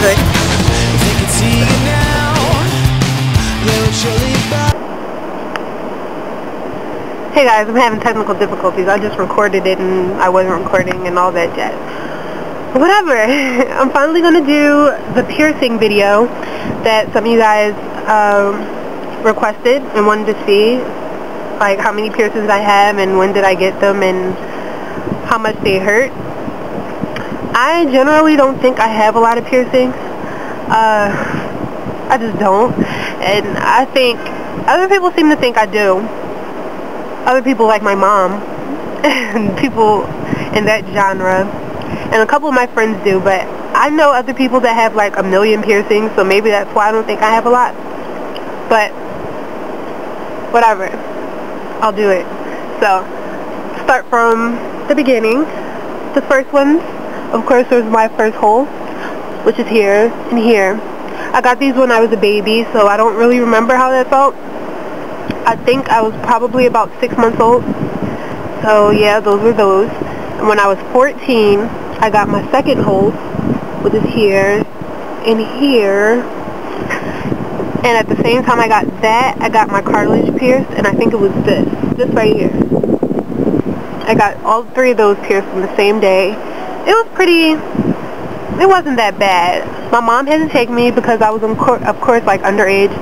good. Hey guys, I'm having technical difficulties. I just recorded it and I wasn't recording and all that jazz. Whatever. I'm finally going to do the piercing video that some of you guys um, requested and wanted to see. Like how many piercings I have and when did I get them and how much they hurt. I generally don't think I have a lot of piercings. Uh, I just don't. And I think other people seem to think I do. Other people like my mom and people in that genre. And a couple of my friends do but I know other people that have like a million piercings so maybe that's why I don't think I have a lot. But whatever. I'll do it. So start from the beginning. The first one of course was my first hole which is here and here I got these when I was a baby so I don't really remember how that felt I think I was probably about six months old. So yeah, those were those. And when I was 14, I got my second hole, which is here and here. And at the same time I got that, I got my cartilage pierced, and I think it was this, this right here. I got all three of those pierced on the same day. It was pretty, it wasn't that bad. My mom had to take me because I was, of course, like underage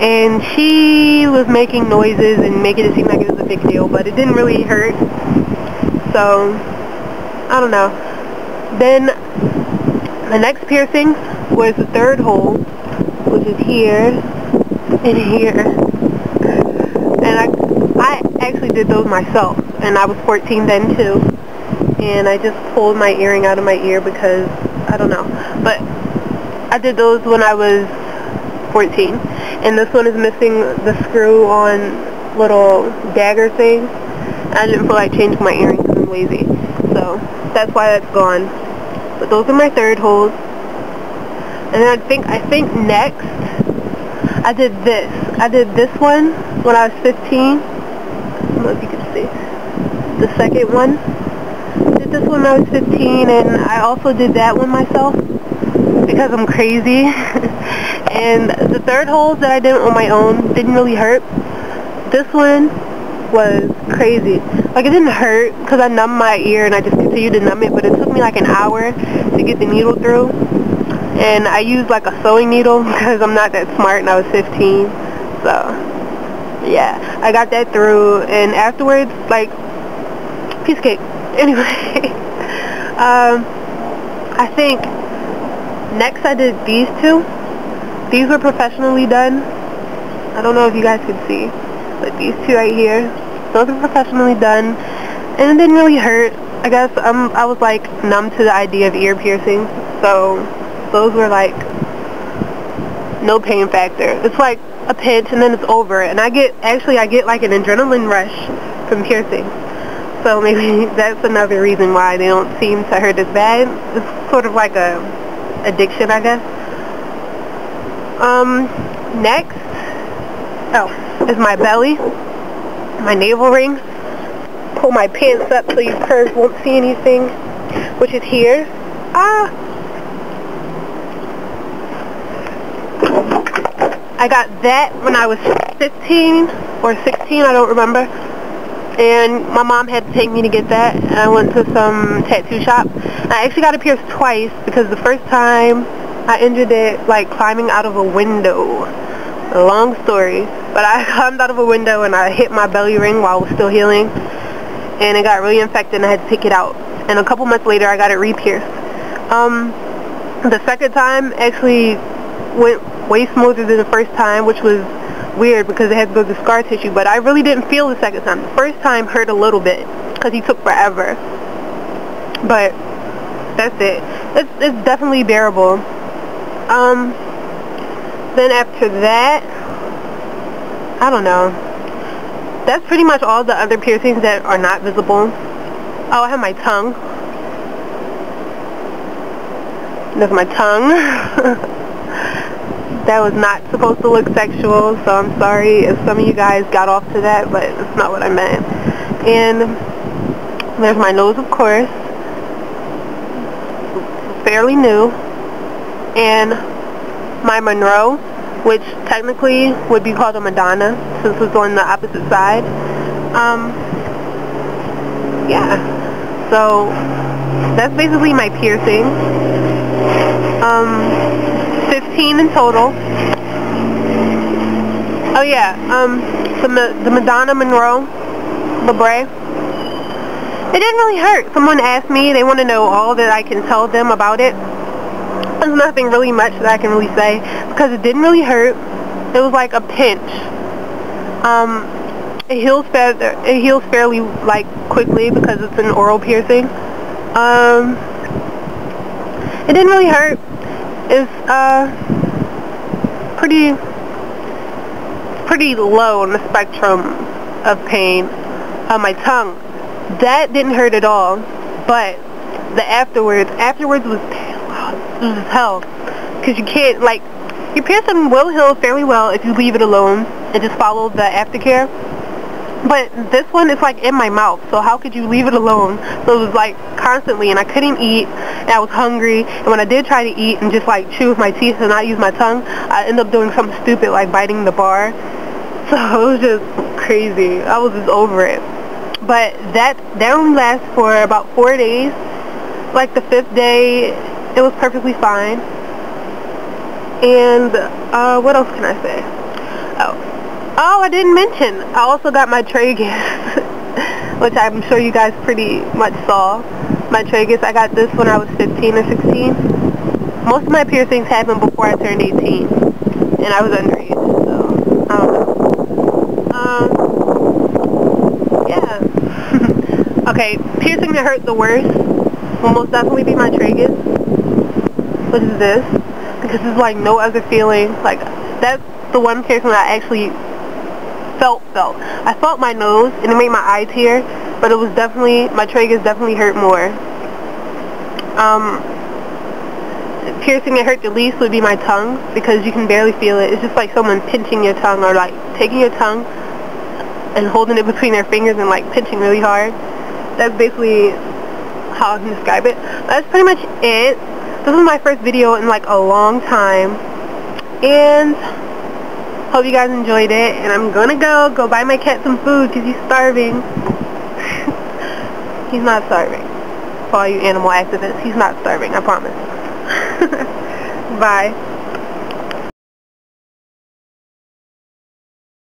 and she was making noises and making it seem like it was a big deal, but it didn't really hurt. So, I don't know. Then, the next piercing was the third hole, which is here and here. And I, I actually did those myself, and I was 14 then too. And I just pulled my earring out of my ear because, I don't know. But I did those when I was 14. And this one is missing the screw on little dagger thing. I didn't feel like changing my earring because I'm lazy. So that's why that's gone. But those are my third holes. And then I think, I think next, I did this. I did this one when I was 15. I don't know if you can see. The second one. Did this when I was 15 and I also did that one myself because I'm crazy. And the third holes that I did on my own didn't really hurt. This one was crazy. Like it didn't hurt because I numbed my ear and I just continued to numb it, but it took me like an hour to get the needle through. And I used like a sewing needle because I'm not that smart and I was 15. So, yeah, I got that through and afterwards, like, piece cake. Anyway, um, I think next I did these two. These were professionally done. I don't know if you guys can see, but these two right here, those are professionally done, and it didn't really hurt. I guess um, I was like numb to the idea of ear piercing, so those were like no pain factor. It's like a pinch and then it's over, and I get actually I get like an adrenaline rush from piercing. So maybe that's another reason why they don't seem to hurt as bad. It's sort of like a addiction, I guess. Um, next, oh, is my belly, my navel ring. Pull my pants up so you curves won't see anything, which is here. Ah. I got that when I was 15 or 16, I don't remember. And my mom had to take me to get that. And I went to some tattoo shop. I actually got it pierced twice because the first time I injured it like climbing out of a window. A long story. But I climbed out of a window and I hit my belly ring while it was still healing. And it got really infected and I had to take it out. And a couple months later I got it re-pierced. Um, the second time actually went way smoother than the first time, which was weird because it had to go to scar tissue. But I really didn't feel the second time. The first time hurt a little bit because he took forever. But that's it. It's, it's definitely bearable. Um, then after that, I don't know. That's pretty much all the other piercings that are not visible. Oh, I have my tongue. There's my tongue. that was not supposed to look sexual, so I'm sorry if some of you guys got off to that, but it's not what I meant. And there's my nose, of course. Fairly new. and my Monroe, which technically would be called a Madonna since it's on the opposite side. Um, yeah, so that's basically my piercing. Um, 15 in total. Oh yeah, um, the, the Madonna Monroe, labret. It didn't really hurt. Someone asked me, they want to know all that I can tell them about it. There's nothing really much that I can really say because it didn't really hurt. It was like a pinch. Um, it heals fairly, it heals fairly like quickly because it's an oral piercing. Um, it didn't really hurt. It's uh pretty pretty low on the spectrum of pain. on my tongue, that didn't hurt at all, but the afterwards, afterwards was, was hell. Because you can't, like, your piercing will heal fairly well if you leave it alone and just follow the aftercare. But this one is like in my mouth, so how could you leave it alone? So it was like constantly, and I couldn't eat, and I was hungry, and when I did try to eat and just like chew with my teeth and not use my tongue, I ended up doing something stupid like biting the bar. So it was just crazy. I was just over it. But that, that only lasts for about four days. Like the fifth day, it was perfectly fine. And uh, what else can I say? Oh, oh, I didn't mention. I also got my tragus, which I'm sure you guys pretty much saw. My tragus, I got this when I was 15 or 16. Most of my piercings happened before I turned 18, and I was underage, so I don't know. Um, yeah. okay, piercing that hurt the worst will most definitely be my tragus, which is this, because there's like no other feeling. Like, that's the one piercing that I actually felt felt. I felt my nose, and it made my eye tear, but it was definitely, my tragus definitely hurt more. Um, piercing that hurt the least would be my tongue, because you can barely feel it. It's just like someone pinching your tongue, or like taking your tongue and holding it between their fingers and like pinching really hard. That's basically how I can describe it. That's pretty much it. This was my first video in like a long time. And hope you guys enjoyed it. And I'm gonna go, go buy my cat some food because he's starving. he's not starving. For all you animal activists, he's not starving, I promise. Bye.